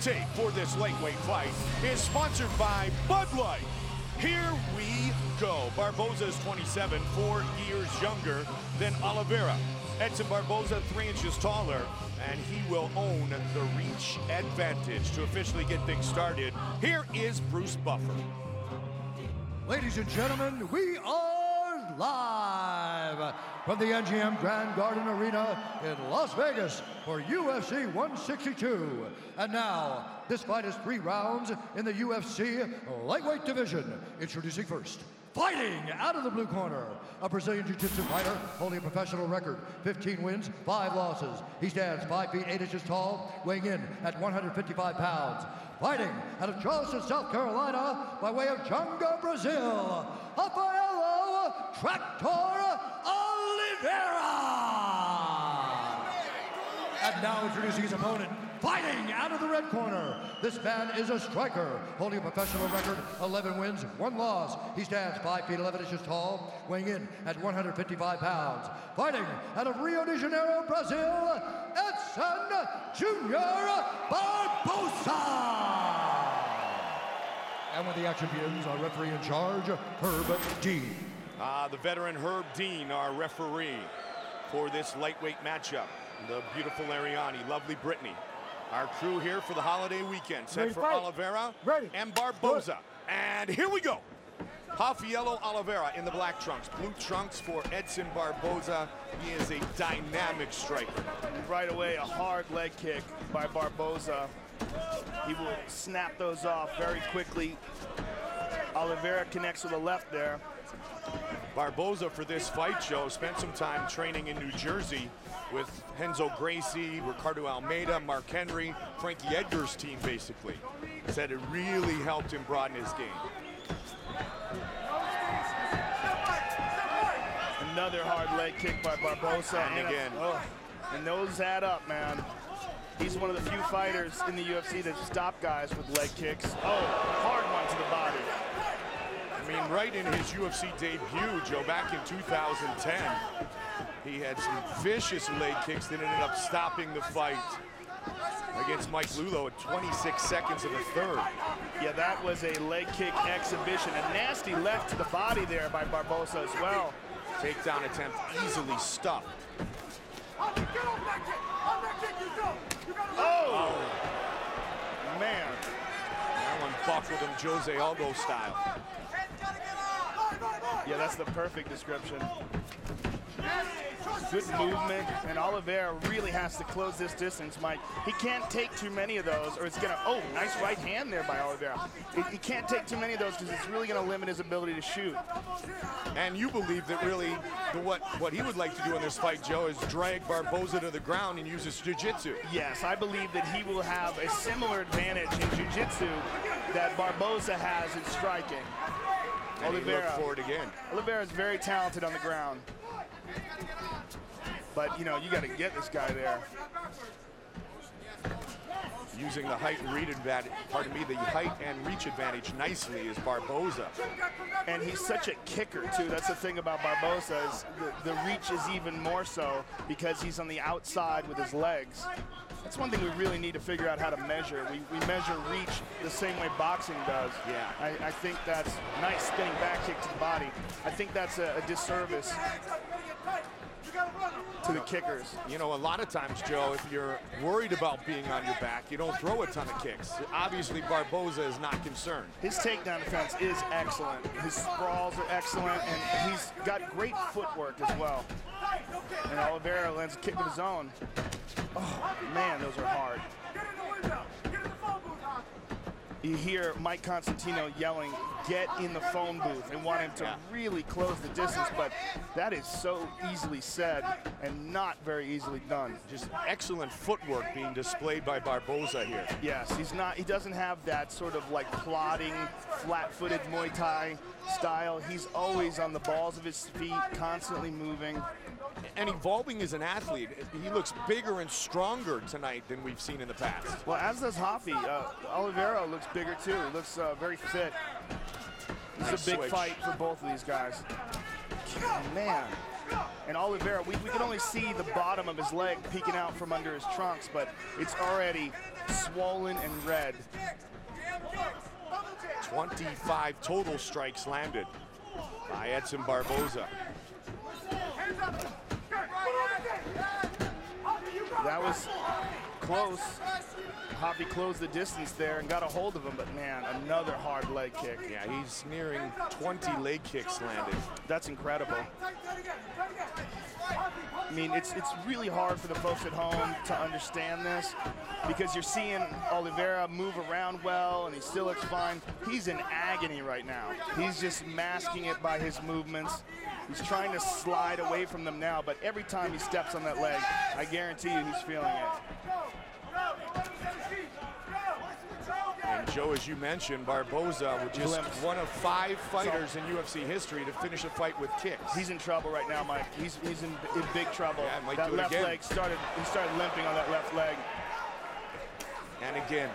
tape for this lightweight fight is sponsored by Bud Light. Here we go. Barboza is 27, four years younger than Oliveira. Edson Barboza, three inches taller, and he will own the reach advantage to officially get things started. Here is Bruce Buffer. Ladies and gentlemen, we are live from the MGM Grand Garden Arena in Las Vegas for UFC 162. And now, this fight is three rounds in the UFC lightweight division. Introducing first. Fighting out of the blue corner, a Brazilian Jiu-Jitsu fighter holding a professional record, 15 wins, 5 losses. He stands 5 feet 8 inches tall, weighing in at 155 pounds. Fighting out of Charleston, South Carolina, by way of Jonga, Brazil, Rafaello Tractor Oliveira! And now introducing his opponent, fighting out of the red corner. This man is a striker, holding a professional record, 11 wins, 1 loss. He stands 5 feet 11 inches tall, weighing in at 155 pounds. Fighting out of Rio de Janeiro, Brazil, Edson Junior Barboza! And with the begins, our referee in charge, Herb Dean. Ah, the veteran Herb Dean, our referee for this lightweight matchup. The beautiful Arianny, lovely Brittney. Our crew here for the holiday weekend, set Ready for to fight? Oliveira Ready. and Barboza. And here we go. Rafaello Oliveira in the black trunks. Blue trunks for Edson Barboza. He is a dynamic striker. right away a hard leg kick by Barboza. He will snap those off very quickly. Oliveira connects with a left there. Barboza for this fight show spent some time training in New Jersey with Renzo Gracie, Ricardo Almeida, Mark Henry, Frankie Edgar's team basically. Said it really helped him broaden his game. Another hard leg kick by Barboza. And a- again. oh, and those add up, man. He's one of the few fighters in the UFC that stop guys with leg kicks. Oh, hard one to the body. I mean, right in his UFC debut, Joe, back in 2010, he had some vicious leg kicks that ended up stopping the fight against Mike Lullo at 26 seconds of the third. Yeah, that was a leg kick exhibition. A nasty left to the body there by Barboza as well. Takedown attempt easily stuffed. Oh! oh! Man. That one buckled him Jose Aldo style. Yeah, that's the perfect description. Good movement, and Oliveira really has to close this distance, Mike. He can't take too many of those, or it's gonna, oh, nice right hand there by Oliveira. He, he can't take too many of those because it's really gonna limit his ability to shoot. And you believe that really the, what, what he would like to do in this fight, Joe, is drag Barboza to the ground and use his jiu-jitsu. Yes, I believe that he will have a similar advantage in jiu-jitsu that Barboza has in striking. And he Oliveira. looked for it again. Oliveira is very talented on the ground. But, you know, you got to get this guy there. Using the height and reach advantage, pardon me, the height and reach advantage nicely is Barboza. And he's such a kicker, too. That's the thing about Barboza is the, the reach is even more so because he's on the outside with his legs. That's one thing we really need to figure out how to measure. We, we measure reach the same way boxing does. Yeah. I, I think that's nice spinning back kick to the body. I think that's a, a disservice to the kickers. You know, a lot of times, Joe, if you're worried about being on your back, you don't throw a ton of kicks. Obviously, Barboza is not concerned. His takedown defense is excellent. His sprawls are excellent, and he's got great footwork as well. And Oliveira lands a kick of his own. Oh, man, those are hard. You hear Mike Constantino yelling, get in the phone booth, and want him to Yeah. really close the distance, but that is so easily said and not very easily done. Just excellent footwork being displayed by Barboza here. Yes, he's not. He doesn't have that sort of like plodding, flat-footed Muay Thai style. He's always on the balls of his feet, constantly moving. And evolving as an athlete, he looks bigger and stronger tonight than we've seen in the past. Well, as does Hoffy. Uh, Oliveira looks bigger too. He looks uh, very fit. It's Nice a big switch. fight for both of these guys. Oh, man, And Oliveira, we, we can only see the bottom of his leg peeking out from under his trunks, but it's already swollen and red. 25 total strikes landed by Edson Barboza. That was close. Hoppy closed the distance there and got a hold of him, but man, another hard leg kick. Yeah, he's nearing 20 leg kicks landed. That's incredible. I mean, it's it's really hard for the folks at home to understand this because you're seeing Oliveira move around well and he still looks fine. He's in agony right now. He's just masking it by his movements. He's trying to slide away from them now, but every time he steps on that leg, I guarantee you he's feeling it. Joe, as you mentioned, Barboza was just one of five fighters in UFC history to finish a fight with kicks. He's in trouble right now, Mike. He's he's in, in big trouble. Yeah, that left again. leg started he started limping on that left leg. and again,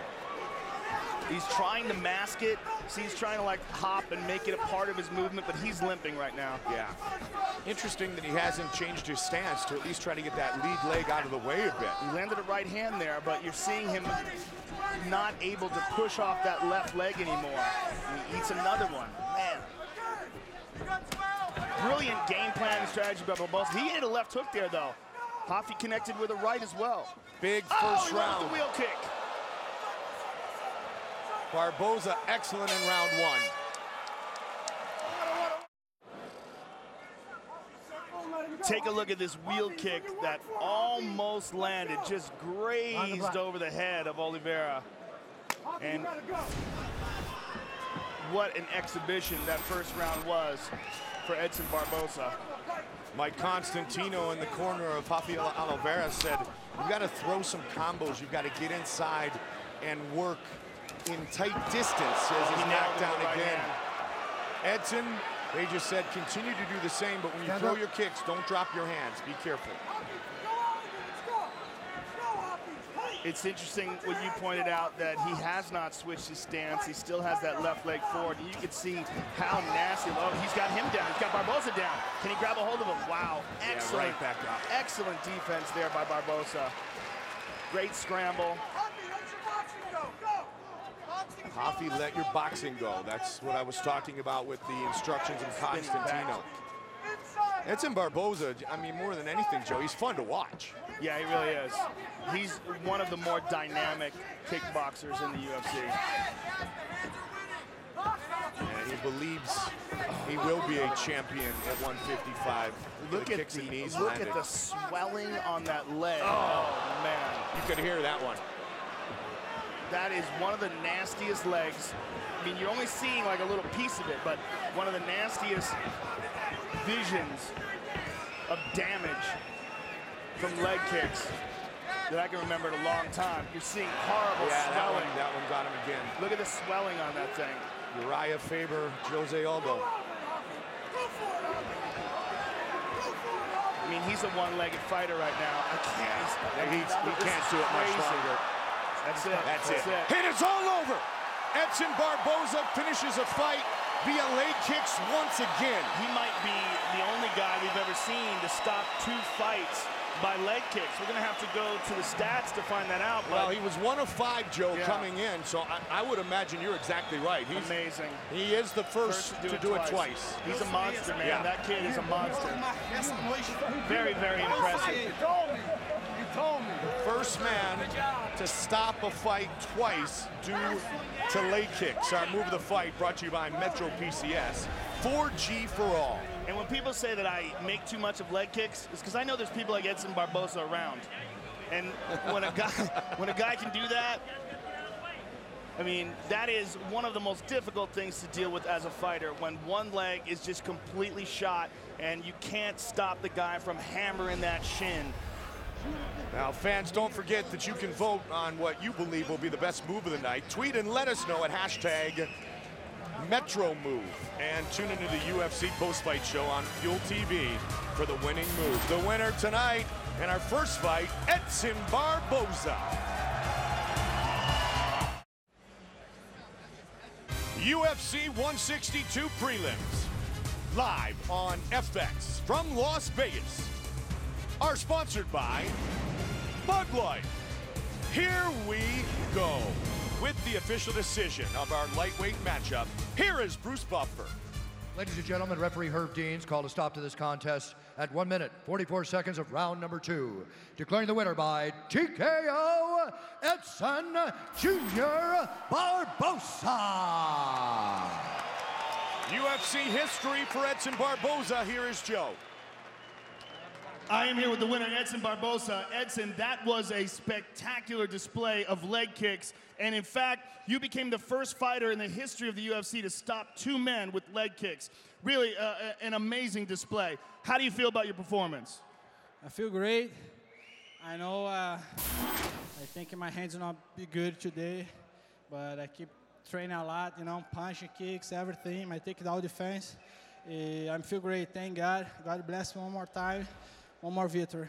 He's trying to mask it. See, he's trying to like hop and make it a part of his movement, but he's limping right now. yeah. Interesting that he hasn't changed his stance to at least try to get that lead leg out of the way a bit. He landed a right hand there, but you're seeing him not able to push off that left leg anymore. And he eats another one. Man. Brilliant game plan and strategy by Barboza. He hit a left hook there, though. Hoffy connected with a right as well. Big Oh, first he round. the wheel kick. Barboza excellent in round one. Take a look at this wheel kick that almost landed, just grazed over the head of Oliveira. And what an exhibition that first round was for Edson Barboza. Mike Constantino in the corner of Rafael Oliveira said, you've got to throw some combos. You've got to get inside and work in tight distance as he's He knocked down with right again. Edson, they just said continue to do the same, but when you Stand throw up. your kicks, don't drop your hands. Be careful. It's interesting what you pointed out that he has not switched his stance. He still has that left leg forward. And you can see how nasty. Oh, he's got him down. He's got Barboza down. Can he grab a hold of him? Wow. Excellent. right back up. Excellent defense there by Barboza. Great scramble. Coffee, let your boxing go. That's what I was talking about with the instructions in Constantino. back. Edson Barboza, I mean, more than anything, Joe, he's fun to watch. Yeah, he really is. He's one of the more dynamic kickboxers in the UFC. And he believes he will be a champion at 155. Look at kicks the knees look landed. at the swelling on that leg. Oh man. You could hear that one. That is one of the nastiest legs. I mean, you're only seeing like a little piece of it, but one of the nastiest visions of damage from leg kicks that I can remember in a long time. You're seeing horrible Yeah, that one, swelling. that one got him again. Look at the swelling on that thing. Urijah Faber, Jose Aldo. I mean, he's a one-legged fighter right now. I can't. Yeah, he can't do it much longer. That's it. That's, it. it. And it's all over. Edson Barboza finishes a fight via leg kicks once again. He might be the only guy we've ever seen to stop two fights by leg kicks. We're going to have to go to the stats to find that out. Well, he was one of five, Joe, Yeah. coming in, so I, I would imagine you're exactly right. He's, amazing. he is the first, First to do it twice. He's a monster, man. Yeah. That kid is a monster. Very, very impressive. First man to stop a fight twice due to leg kicks. Our move of the fight brought to you by Metro PCS. 4G for all. And when people say that I make too much of leg kicks, it's because I know there's people like Edson Barboza around. And when a guy when a guy can do that, I mean, that is one of the most difficult things to deal with as a fighter when one leg is just completely shot and you can't stop the guy from hammering that shin. Now, fans, don't forget that you can vote on what you believe will be the best move of the night. Tweet and let us know at hashtag Metro Move. And tune into the UFC post-fight show on Fuel TV for the winning move. The winner tonight in our first fight, Edson Barboza. UFC 162 prelims. live on FX from Las Vegas, are sponsored by Bud Light. Here we go. With the official decision of our lightweight matchup, here is Bruce Buffer. Ladies and gentlemen, referee Herb Dean's called a stop to this contest at 1 minute, 44 seconds of round number two, declaring the winner by TKO Edson Jr. Barboza. UFC history for Edson Barboza. Here is Joe. I am here with the winner, Edson Barboza. Edson, that was a spectacular display of leg kicks. And in fact, you became the first fighter in the history of the UFC to stop two men with leg kicks. Really, uh, an amazing display. How do you feel about your performance? I feel great. I know uh, I think my hands will not be good today, but I keep training a lot, you know, punching, kicks, everything. I take it all defense. Uh, I feel great, thank God. God bless me one more time, one more victory.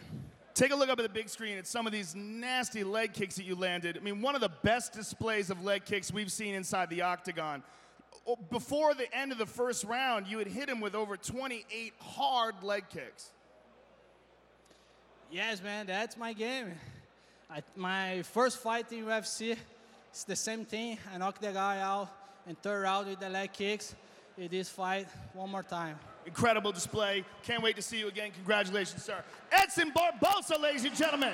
Take a look up at the big screen at some of these nasty leg kicks that you landed. I mean, one of the best displays of leg kicks we've seen inside the octagon. Oh, Before the end of the first round, you had hit him with over 28 hard leg kicks. Yes, man, that's my game. I, my first fight in UFC, it's the same thing. I knocked the guy out in third round with the leg kicks. In this fight, one more time. Incredible display. Can't wait to see you again. Congratulations, sir. Edson Barboza, ladies and gentlemen.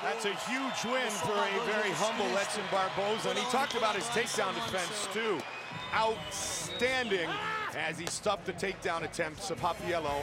That's a huge win for a very humble Edson Barboza. And he talked about his takedown defense, too. Outstanding as he stopped the takedown attempts of Hafiello